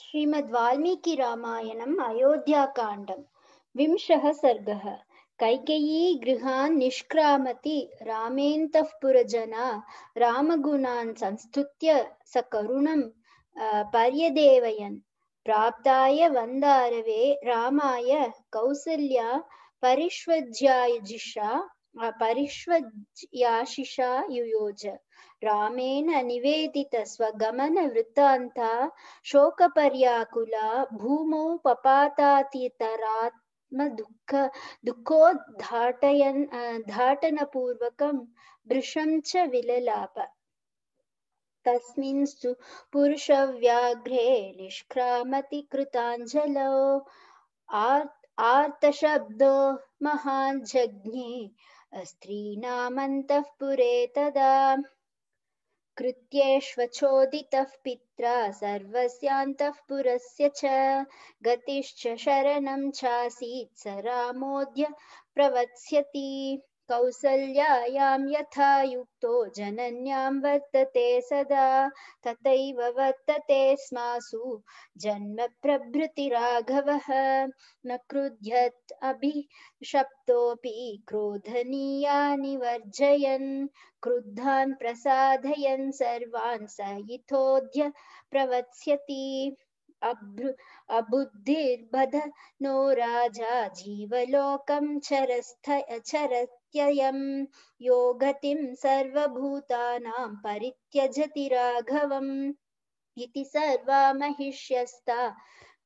श्रीमद्वाल्मीकिरामायणम् अयोध्याकाण्डं विंशः सर्गः। कैकेयी गृहान् निष्क्रामति रामेऽन्तःपुरजना रामगुणान् संस्तुत्य सकरुणं पर्यदेवयन्। प्राप्ताय वन्दारवे रामाय कौसल्या परिष्वज्याजिषा परिष्वज्याशिषा युयोज रामेण निवेदितस्वगमनवृत्तान्ता शोकपर्याकुला, भूमौ पपातातितरात्मदुःख दुःखोद्घाटयन् धाटनपूर्वकं भृशं च विललाप। तस्मिंस्तु पुरुषव्याघ्रे निष्क्रामति कृताञ्जलौ आर्तशब्दो महान् स्त्रीणामन्तःपुरे तदा। कृत्येष्वचोदितः पित्रा सर्वस्यान्तःपुरस्य च। गतिश्च शरणं चासीत् स रामोऽद्य प्रवत्स्यति। कौसल्यायां यथा युक्तो जनन्यां वर्तते सदा, तथैव वर्तते स्मासु। जन्म प्रभृति राघवः न क्रुध्यत् अभिशप्तोऽपि क्रोधनीयानि वर्जयन् क्रुद्धान् प्रसादयन् सर्वान् प्रवत्स्यति। अभृ अबुद्धिर्बध नो राजा जीवलोकं चरस्थ, चरत्ययं। यो गतिं सर्वभूतानां परित्यजति राघवम्। इति सर्वा महिष्यस्ता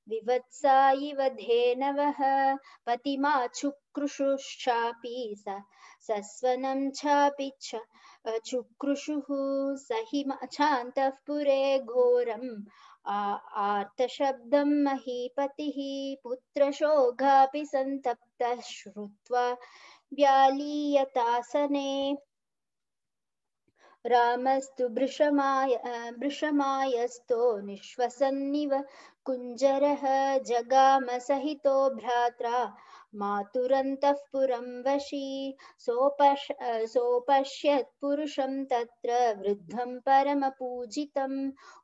विवत्सा इव धेनवः। पतिमा चुक्रुषुश्चापि स, सस्वनं चापि च चुक्रुषुः। सहिमा चान्तःपुरे घोरम्। आर्तशब्दं महीपतिः पुत्रशोघापि सन्तप्तः श्रुत्वा व्यालीयतासने रामस्तु भृशमाय भृशमायस्तो निःश्वसन्निव कुञ्जरः जगामसहितो भ्रात्रा मातुरन्तःपुरं वशी सोपश् सोपश्यत् पुरुषं तत्र वृद्धं परमपूजितम्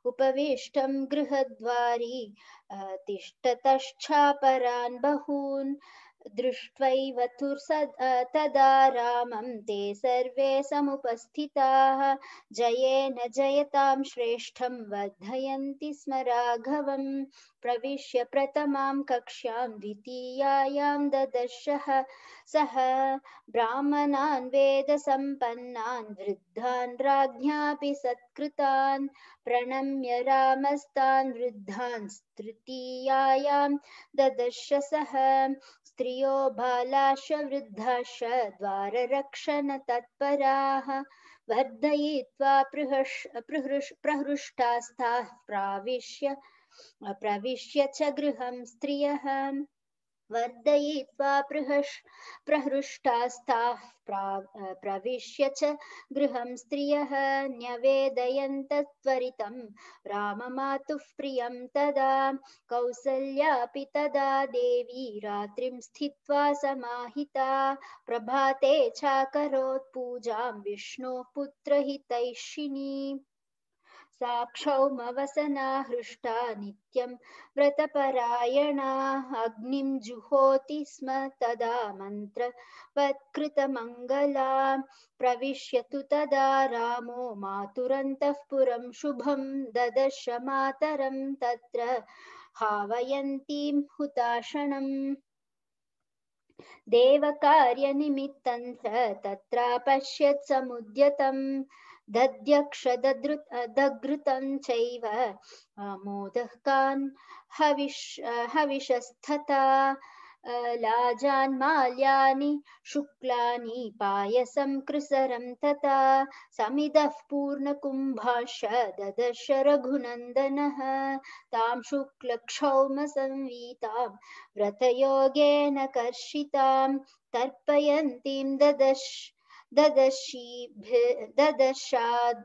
उपविष्टं गृहद्वारि तिष्ठतश्चापरान् बहून्। दृष्ट्वैव तदा रामं ते सर्वे समुपस्थिताः। जयेन जयतां श्रेष्ठं वर्धयन्ति स्म राघवं। प्रविश्य प्रथमां कक्ष्यां द्वितीयायां ददर्शः। सः ब्राह्मणान्, वेदसम्पन्नान्, वृद्धान्, राज्ञापि सत्कृतान्, प्रणम्य रामस्तान्, वृद्धान्, तृतीयायां ददर्श सः। स्त्रियो बालाश वृद्धाश द्वाररक्षणतत्पराः वर्धयित्वा पृहृष् पृहृष् प्रहृष्टास्ताः प्राविश्य प्रविश्य च गृहं स्त्रियः। वर्धयित्वा पृहष् प्रहृष्टास्ताः प्रविश्य च गृहं स्त्रियः न्यवेदयन्तत्वरितं। राममातुः प्रियं तदा, कौसल्यापि तदा देवी रात्रिं स्थित्वा समाहिता। प्रभाते चाकरोत् पूजां विष्णोः पुत्रहितैषिणी। सा क्षौमवसना हृष्टा नित्यं व्रतपरायणा अग्निं जुहोति स्म तदा मन्त्रवत्कृतमङ्गला प्रविश्यतु तदा रामो मातुरन्तःपुरं शुभं ददर्श मातरं तत्र हावयन्तीं हुताशनम् देवकार्यनिमित्तं तत्रापश्यत् समुद्यतम्। दध्यक्षदघृतं चैव। मोदकान् हविष् हविषस्तथा लाजान् माल्यानि, शुक्लानि पायसं कृसरं तथा समिदः पूर्णकुम्भाश ददर्श रघुनन्दनः। तां शुक्लक्षौमसंवीतां व्रतयोगेन कर्षितां तर्पयन्तीं ददर्श ददशाभिर्देवतां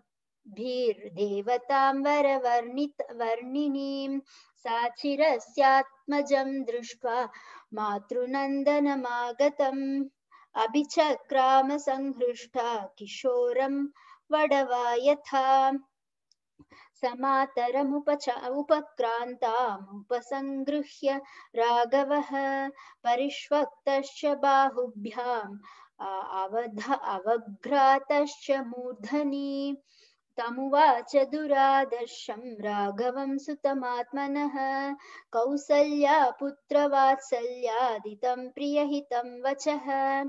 वरवर्णित वर्णिनीं सा चिरस्यात्मजं दृष्ट्वा मातृनन्दनमागतम् अभिचक्रामसंहृष्टा किशोरं वडवा यथा समातरमुपच उपक्रान्तामुपसङ्गृह्य राघवः परिष्वक्तश्च बाहुभ्याम् अवध अवघ्रातश्च मूर्धनि। तमुवाच दुरादर्शं राघवं सुतमात्मनः। कौसल्या पुत्रवात्सल्यादितं प्रियहितं वचः।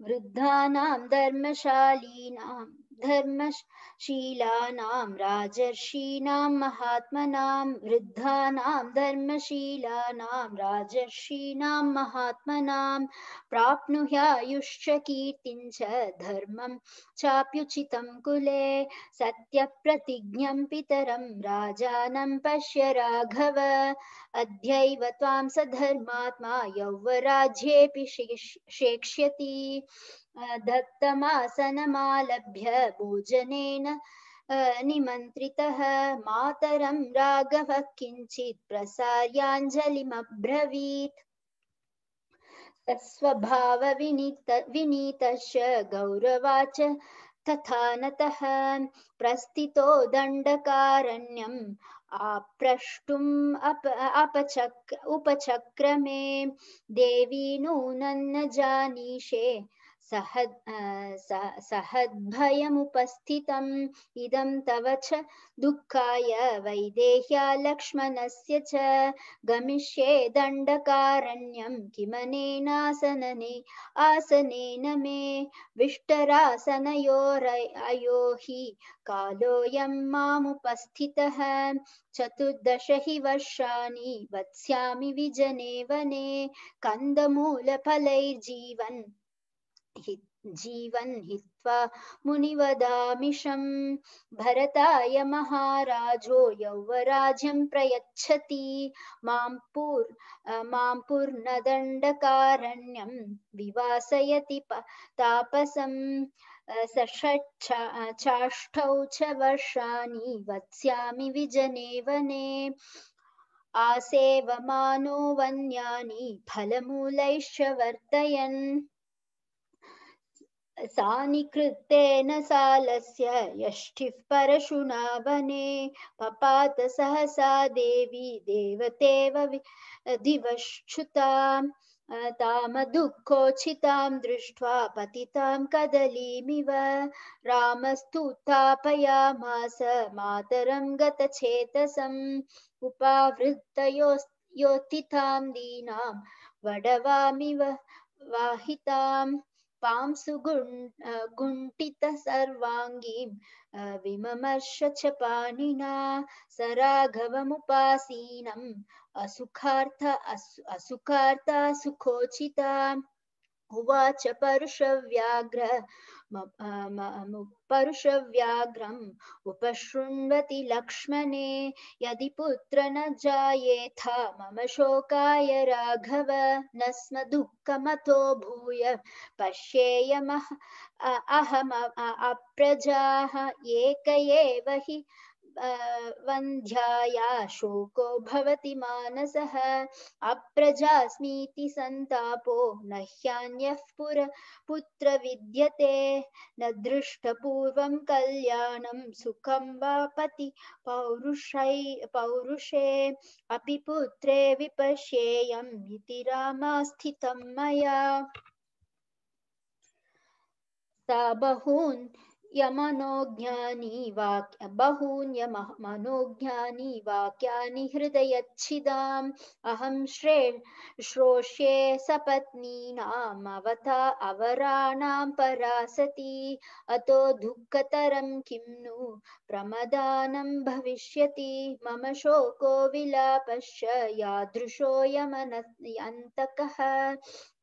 वृद्धानां धर्मशालीनां धर्मशीलानां राजर्षीणां महात्मनां वृद्धानां धर्मशीलानां राजर्षीणां महात्मनां प्राप्नुयायुश्च कीर्तिं च धर्मं चाप्युचितं कुले सत्यप्रतिज्ञं पितरं राजानं पश्य राघव, अद्यैव त्वां स धर्मात्मा यौवराज्येऽपि शेक्ष्यति। दत्तमासनमालभ्य भोजनेन निमन्त्रितः मातरं राघवः किञ्चित् प्रसार्याञ्जलिमब्रवीत्। स्वभावविनीत विनीतश्च गौरवाच तथा नतः प्रस्थितो दण्डकारण्यम् आप्रष्टुम् अप अपचक् उपचक्रमे देवी नूनन्न जानीषे सहद्भयमुपस्थितम्। इदं तव च दुःखाय वैदेह्या लक्ष्मणस्य च। गमिष्ये दण्डकारण्यं किमनेनासनने, आसनेन मे। विष्टरासनयोरयो हि कालोऽयं मामुपस्थितः। चतुर्दश हि वर्षाणि वत्स्यामि विजने वने। कन्दमूलफलैर्जीवन्। जीवन् हित्वा मुनिवदामिषं भरताय महाराजो यौवराज्यं प्रयच्छति। माँ पुर् माँ पूर्णदण्डकारण्यं विवासयति तापसं सषट्चाष्टौ च वर्षाणि वत्स्यामि विजने वने आसेवमानो वन्यानि फलमूलैश्च वर्तयन्। सानिकृतेन सालस्य यष्टिः परशुना वने, पपात सहसा देवी देवतेव दिवश्च्युतां तामदुःखोचितां दृष्ट्वा पतितां कदलीमिव, रामस्तुतापयामास मातरं गतचेतसम् उपावृत्तयोत्थितां दीनां, वडवामिव वाहिताम्। पांसु गुण्टित सर्वाङ्गीं विममर्श च पाणिना स राघवमुपासीनम् असुखार्थ असुखार्ता सुखोचिता। उवाच परुषव्याघ्र परुषव्याघ्रम् उपशृण्वति लक्ष्मणे, यदि पुत्र न जायेथ, मम शोकाय राघव न स्म दुःखमतो भूय पश्येयमः अहम अप्रजाः, एक एव हि वन्ध्याया शोको भवति मानसः। अप्रजास्मीति सन्तापो न ह्यान्यः पुर, पुत्र विद्यते। न दृष्टपूर्वं कल्याणं सुखं वा पति। पौरुषै, पौरुषे अपि पुत्रे विपश्येयम् इति रामास्थितं मया। सा बहून् यमनोज्ञानी वाक्य, बहून् यमनोज्ञानी वाक्यानि हृदयच्छिदाम्। अहं श्रे, श्रोष्ये सपत्नीनाम् अवराणां परासति। अतो दुःखतरं किं नु? प्रमदानं भविष्यति। मम शोको विलापश्च यादृशो यमनन्तकः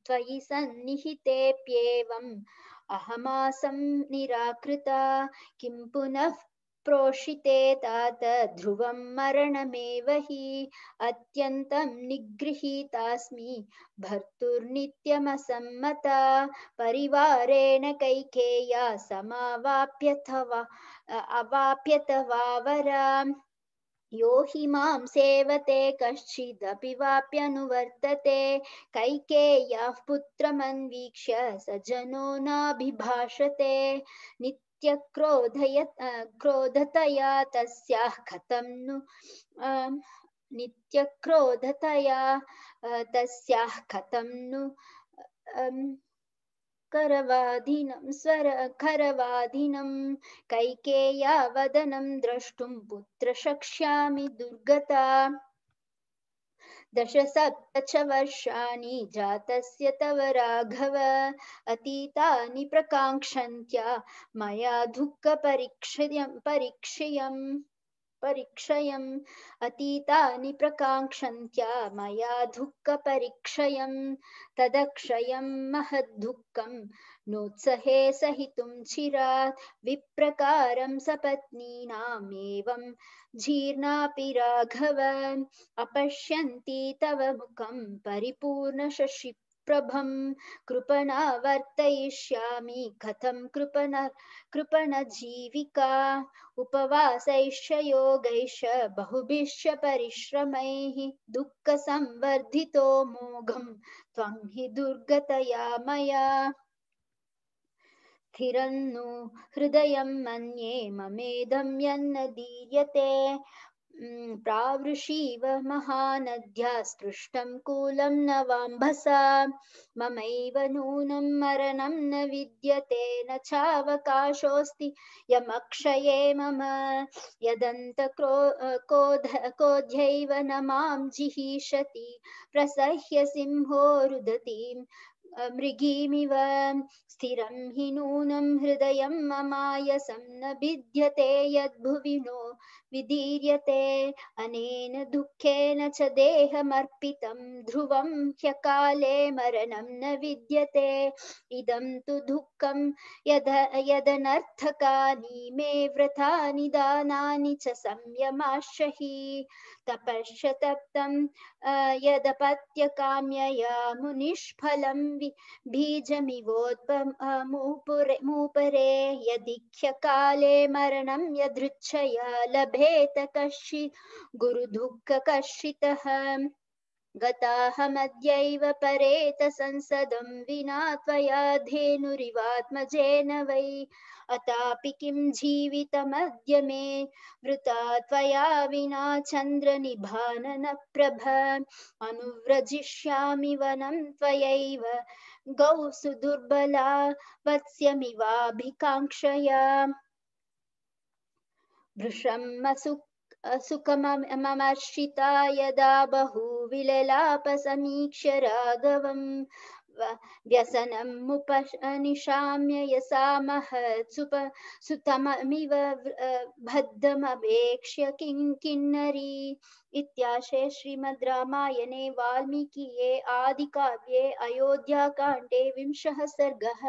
त्वयि सन्निहितेऽप्येवम्। अहमासं निराकृता, किं पुनः प्रोषिते तात ध्रुवं मरणमेव हि, अत्यन्तं निगृहीतास्मि, भर्तुर्नित्यमसम्मता, परिवारेण कैकेया समावाप्यथवा अवाप्यथवा वराम्। यो हि माँ सेवते, कश्चिदपि वाप्यनुवर्तते। कैकेय्याः पुत्रमन्वीक्ष्य स जनो नाभिभाषते। नित्यक्रोधय क्रोधतया तस्याः कथं नु नित्यक्रोधतया तस्याः कथं नु करवाधिनं, स्वर खरवाधिनं कैकेया वदनं द्रष्टुं पुत्र शक्ष्यामि दुर्गता। दशसप्त च वर्षाणि जातस्य तव राघव, अतीतानि प्रकाङ्क्षन्त्या मया दुःखपरीक्षयं परीक्षयम्। परीक्षयम्। अतीतानि प्रकाङ्क्षन्त्या मया दुःखपरीक्षयं तदक्षयं महद्दुःखं नोत्सहे सहितुं चिरात्। विप्रकारं जीर्णापि राघव। अपश्यन्ति तव मुखं परिपूर्णशशि प्रभं कृपणा वर्तयिष्यामि कथं कृपण, कृपणजीविका उपवासैश्च योगैश्च, बहुभिश्च परिश्रमैः दुःखसंवर्धितो मोघं, त्वं हि दुर्गतया मया। स्थिरन्नु हृदयं मन्ये ममेदं यन्न दीयते प्रावृषीव महानद्या स्पृष्टं कूलं न वाम्भसा, ममैव नूनं मरणं न विद्यते, न चावकाशोऽस्ति यमक्षये मम, यदन्तक्रो, कोध, कोध्यैव न माँ जिहीषति, प्रसह्य सिंहो रुदतीं मृगीमिव स्थिरं हि नूनं हृदयं ममायसं न भिद्यते यद्भुवि नो विदीर्यते अनेन दुःखेन च देहमर्पितं, ध्रुवं ह्यकाले मरणं न विद्यते। इदं तु दुःखं यद, यदनर्थकानि, मे व्रतानि, दानानि च संयमाश्च तपश्च तप्तं यदपत्यकाम्यया मुनिष्फलं बीजमिवोद्भूपरे मूपरे यदिख्यकाले मरणं यदृच्छया लभेत कश्चित् गुरुदुःखकर्षितः गताहमद्यैव परेत संसदं विना त्वया धेनुरिवात्मजेन वै। अतापि किं जीवितमद्य मे? वृता त्वया विना चन्द्रनिभाननप्रभ अनुव्रजिष्यामि वनं त्वयैव। गौ सुदुर्बला वत्स्यमिवाभिकाङ्क्षया। भृशं सुखममर्षिता यदा बहुविललापसमीक्ष्य राघवम् व्यसनमुपनिशाम्य यसा महत्सुप, सुतममिव भद्रमवेक्ष्य किं किन्नरी इत्याशे श्रीमद् रामायणे वाल्मीकिये आदिकाव्ये अयोध्याकाण्डे विंशः सर्गः।